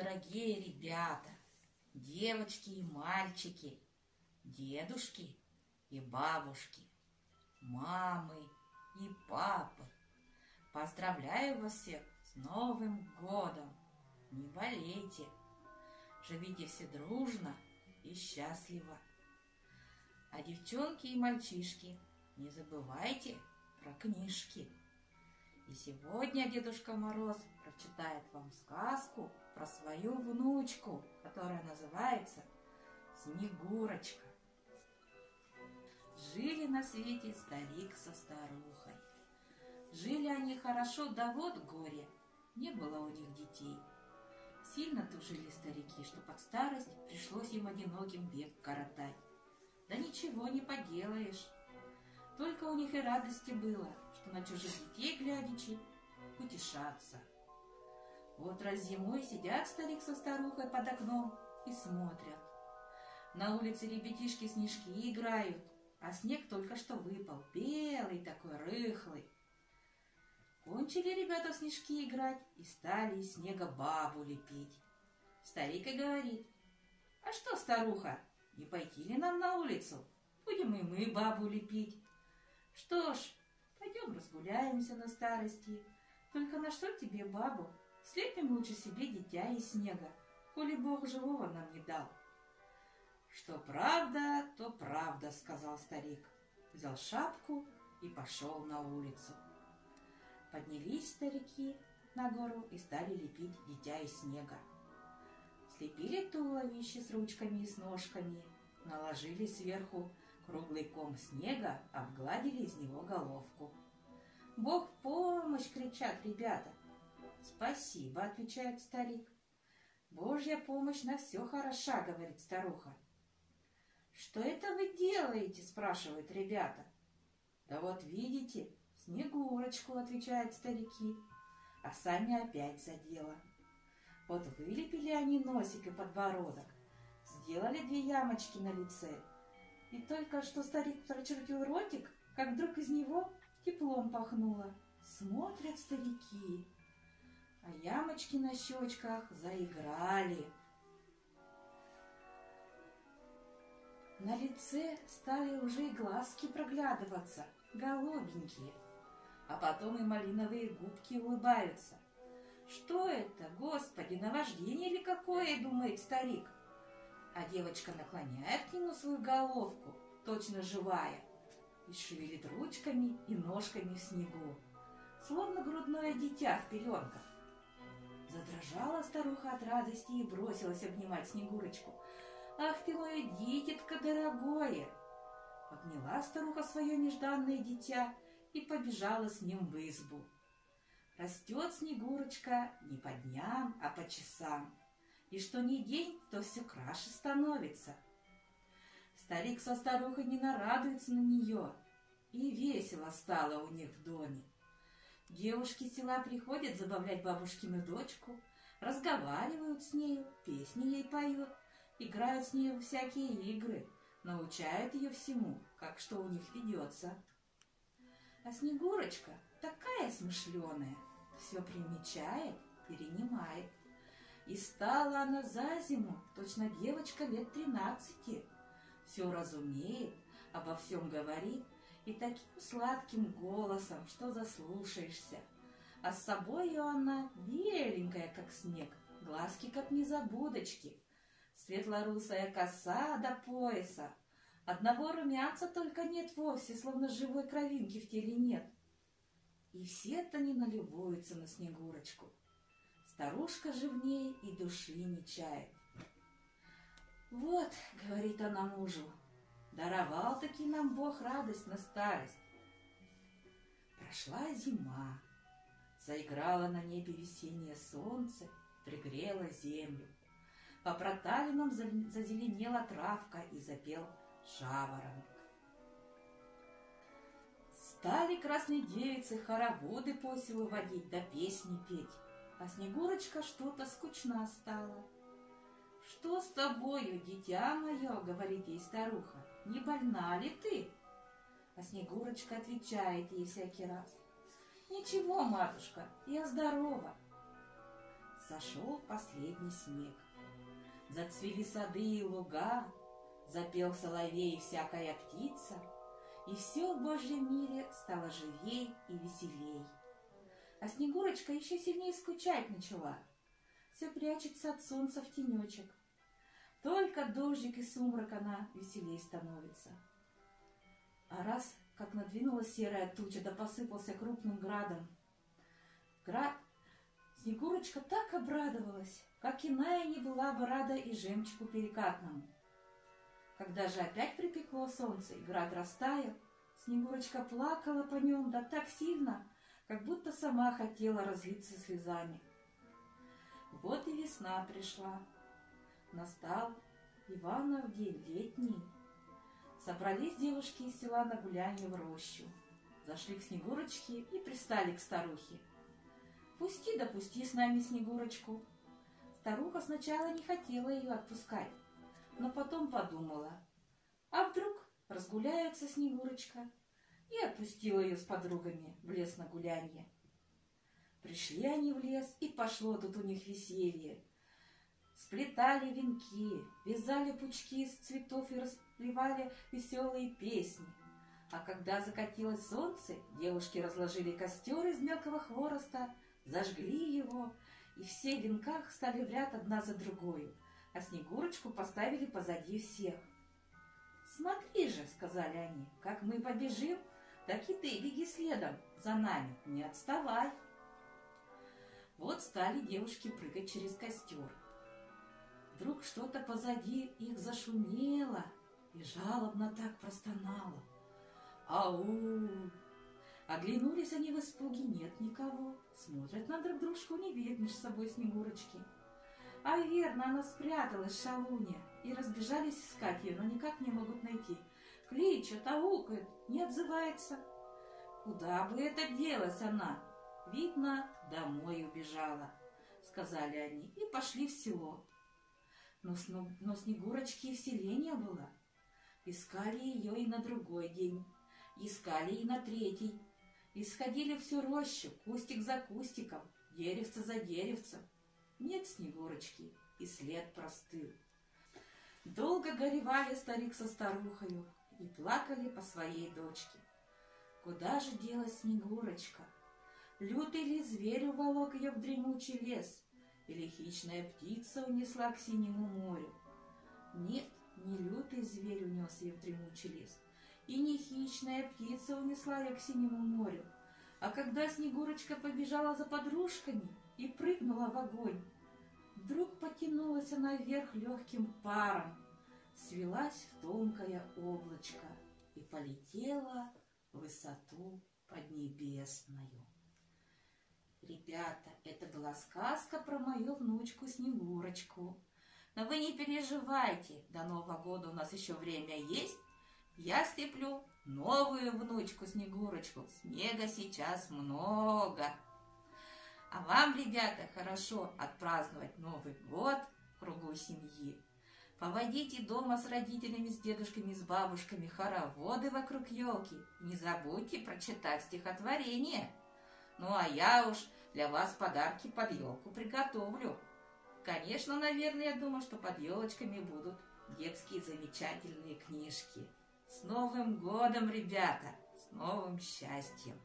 Дорогие ребята, девочки и мальчики, дедушки и бабушки, мамы и папы. Поздравляю вас всех с Новым годом! Не болейте, живите все дружно и счастливо. А девчонки и мальчишки, не забывайте про книжки. И сегодня Дедушка Мороз прочитает вам сказку про свою внучку, которая называется Снегурочка. Жили на свете старик со старухой. Жили они хорошо, да вот горе, не было у них детей. Сильно тужили старики, что под старость пришлось им одиноким век коротать. Да ничего не поделаешь. Только у них и радости было, что на чужих детей глядячи утешаться. Вот раз зимой сидят старик со старухой под окном и смотрят. На улице ребятишки снежки играют, а снег только что выпал, белый такой, рыхлый. Кончили ребята снежки играть и стали из снега бабу лепить. Старик и говорит, а что, старуха, не пойти ли нам на улицу? Будем и мы бабу лепить. Что ж, пойдем разгуляемся на старости. Только на что тебе бабу? Слепим лучше себе дитя из снега, коли Бог живого нам не дал. Что правда, то правда, сказал старик. Взял шапку и пошел на улицу. Поднялись старики на гору и стали лепить дитя из снега. Слепили туловище с ручками и с ножками, наложили сверху Круглый ком снега обгладили из него головку. «Бог помощь!» — кричат ребята. «Спасибо!» — отвечает старик. «Божья помощь на все хороша!» — говорит старуха. «Что это вы делаете?» — спрашивают ребята. «Да вот видите, Снегурочку!» — отвечают старики. А сами опять за дело. Вот вылепили они носик и подбородок, сделали две ямочки на лице — и только что старик прочертил ротик, как вдруг из него теплом пахнуло. Смотрят старики, а ямочки на щечках заиграли. На лице стали уже и глазки проглядываться, голубенькие, а потом и малиновые губки улыбаются. Что это, господи, наваждение ли какое, думает старик а девочка наклоняет к нему свою головку, точно живая, и шевелит ручками и ножками в снегу, словно грудное дитя в пеленках. Задрожала старуха от радости и бросилась обнимать Снегурочку. «Ах ты мое дитятко дорогое!» Обняла старуха свое нежданное дитя и побежала с ним в избу. Растет Снегурочка не по дням, а по часам и что ни день, то все краше становится. Старик со старухой не нарадуются на нее, и весело стало у них в доме. Девушки села приходят забавлять бабушкину дочку, разговаривают с нею, песни ей поют, играют с нею всякие игры, научают ее всему, как что у них ведется. А Снегурочка такая смышленая, все примечает, перенимает. И стала она за зиму, точно девочка лет тринадцати. Все разумеет, обо всем говорит, и таким сладким голосом, что заслушаешься. А с собою она беленькая, как снег, глазки, как незабудочки, светлорусая коса до пояса. Одного румянца только нет вовсе, словно живой кровинки в теле нет. И все-то не наливуются на Снегурочку. Старушка же в ней и души не чает. «Вот», — говорит она мужу, — «даровал-таки нам Бог радость на старость». Прошла зима, заиграло на небе весеннее солнце, пригрело землю. По проталинам зазеленела травка и запел жаворонок. Стали красные девицы хороводы по селу водить, да песни петь а Снегурочка что-то скучна стала. «Что с тобою, дитя мое?» — говорит ей старуха. «Не больна ли ты?» А Снегурочка отвечает ей всякий раз. «Ничего, матушка, я здорова». сошел последний снег. Зацвели сады и луга, запел соловей и всякая птица, и все в Божьем мире стало живей и веселей. А Снегурочка еще сильнее скучать начала. Все прячется от солнца в тенечек. Только дождик и сумрак она веселей становится. А раз, как надвинулась серая туча, да посыпался крупным градом. Град... Снегурочка так обрадовалась, как иная не была бы рада и жемчугу перекатному. Когда же опять припекло солнце и град растаял, Снегурочка плакала по нем, да так сильно, как будто сама хотела разлиться слезами. Вот и весна пришла. Настал Иванов день летний. Собрались девушки из села на гулянье в рощу. Зашли к Снегурочке и пристали к старухе. «Пусти да с нами Снегурочку». Старуха сначала не хотела ее отпускать, но потом подумала, а вдруг разгуляется Снегурочка, и отпустила ее с подругами в лес на гулянье. Пришли они в лес, и пошло тут у них веселье. Сплетали венки, вязали пучки из цветов и распевали веселые песни. А когда закатилось солнце, девушки разложили костер из мелкого хвороста, зажгли его, и все венках стали в ряд одна за другой, а Снегурочку поставили позади всех. «Смотри же», — сказали они, — «как мы побежим, так и ты беги следом за нами, не отставай». Вот стали девушки прыгать через костер. Вдруг что-то позади их зашумело и жалобно так простонало. «Ау!» Оглянулись они в испуге, нет никого. Смотрят на друг дружку, не видят между собой Снегурочки. А верно, она спряталась, шалунья, и разбежались искать ее, но никак не могут найти. Кличут, аукают, не отзывается. Куда бы это делась она? Видно, домой убежала, сказали они, и пошли в село. Но, но Снегурочки в селе не было. Искали ее и на другой день, искали и на третий. Исходили всю рощу, кустик за кустиком, деревце за деревцем. Нет Снегурочки, и след простыл. Долго горевали старик со старухою и плакали по своей дочке. Куда же делась Снегурочка? Лютый ли зверь уволок ее в дремучий лес? Или хищная птица унесла к синему морю? Нет, не лютый зверь унес ее в дремучий лес, и не хищная птица унесла ее к синему морю, а когда Снегурочка побежала за подружками и прыгнула в огонь, вдруг потянулась она вверх легким паром, свелась в тонкое облачко и полетела в высоту поднебесную. Ребята, это была сказка про мою внучку Снегурочку. Но вы не переживайте, до Нового года у нас еще время есть. Я слеплю новую внучку Снегурочку. Снега сейчас много. А вам, ребята, хорошо отпраздновать Новый год в кругу семьи. Поводите дома с родителями, с дедушками, с бабушками хороводы вокруг елки. Не забудьте прочитать стихотворение. Ну, а я уж для вас подарки под елку приготовлю. Конечно, наверное, я думаю, что под елочками будут детские замечательные книжки. С Новым годом, ребята! С новым счастьем!